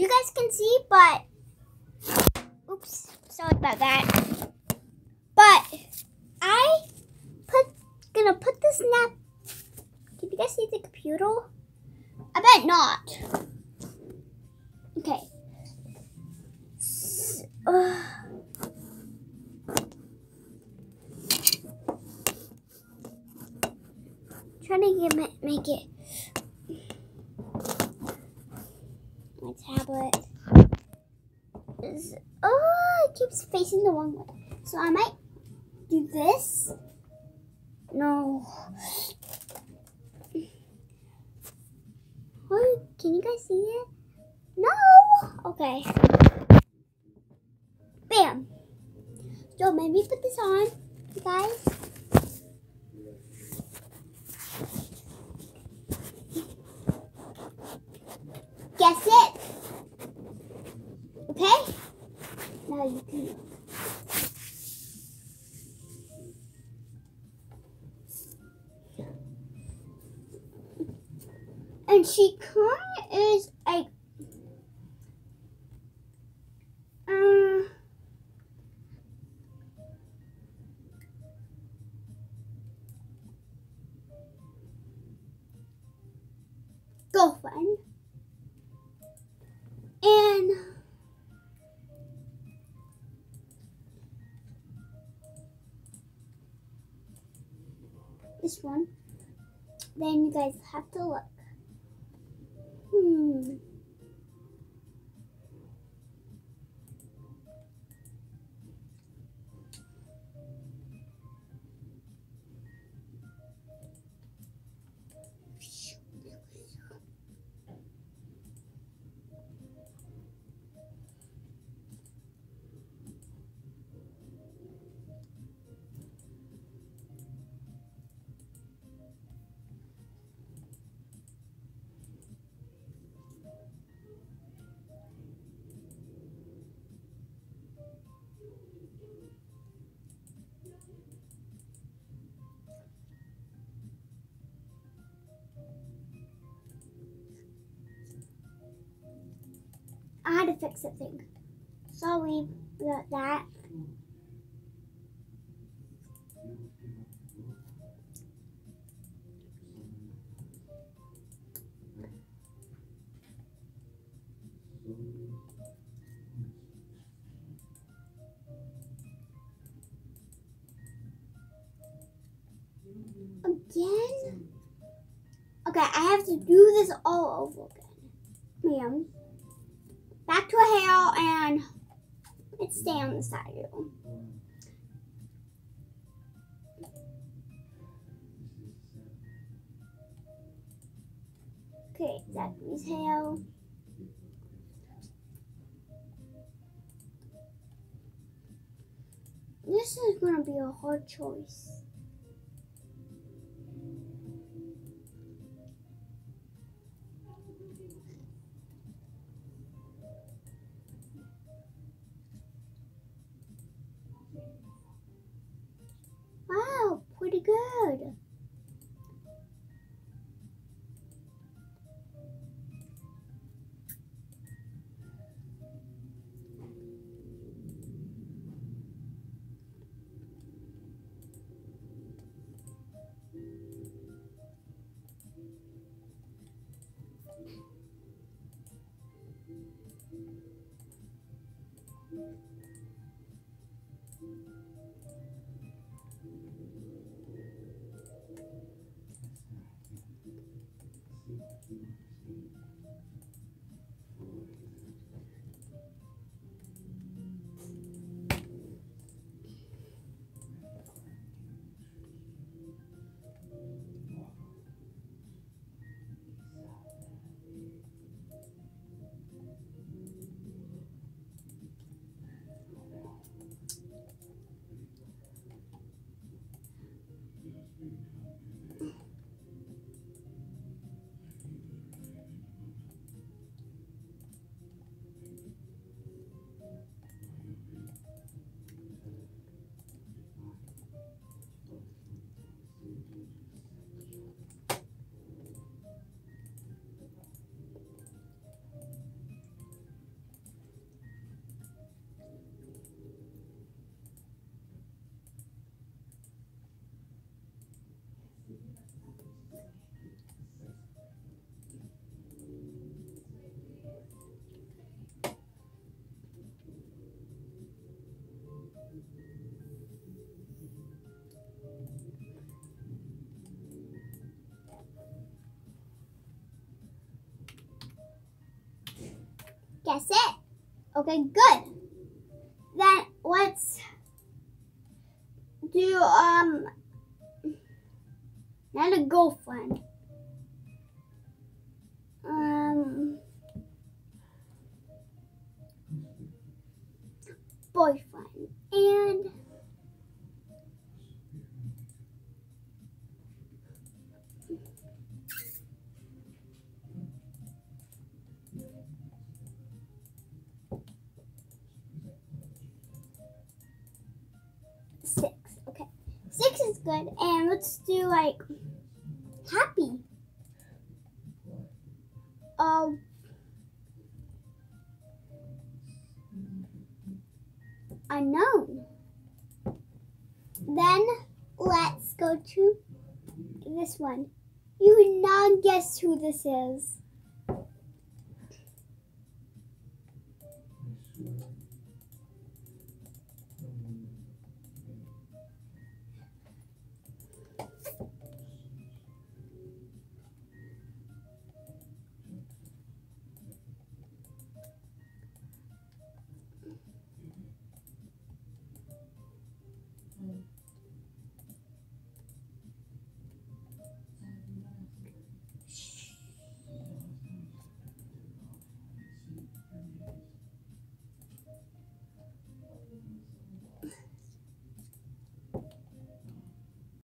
You guys can see, but oops, sorry about that. But I put gonna put this snap. Can you guys see the computer? I bet not. Okay. S- uh, trying to get ma- make it my tablet. Is oh it keeps facing the wrong way. So i might do this. No. What? Can you guys see it? No. Okay. Bam. So maybe put this on you guys And she of is a. Uh, girlfriend. And this one. Then you guys have to look. To fix something. Sorry about that. Again? Okay, I have to do this all over again. Ma'am. Back to a hail and let's stay on the side. of Okay, Zachary's hair. This is gonna be a hard choice. Good. Guess it. Okay, good. Then let's do um not a girlfriend. Um boyfriend and good. And let's do like happy. Um unknown. Then let's go to this one. You would not guess who this is.